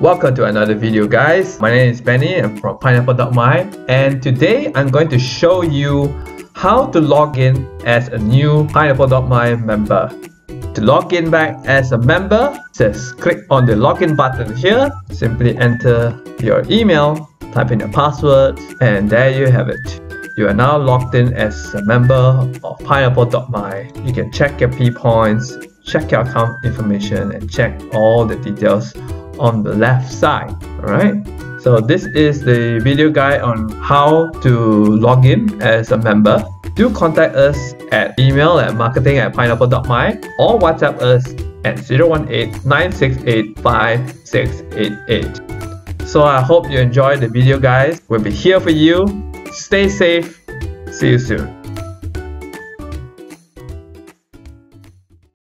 Welcome to another video guys. My name is Benny. I'm from pineapple.my and today I'm going to show you how to log in as a new pineapple.my member. To log in back as a member, just click on the login button here. Simply enter your email, type in your password and there you have it. You are now logged in as a member of pineapple.my. You can check your P points, check your account information and check all the details on the left side alright? So this is the video guide on how to log in as a member. Do contact us at email at marketing at pineapple.my or whatsapp us at 018-968-5688 so i hope you enjoyed the video guys. We'll be here for you. Stay safe. See you soon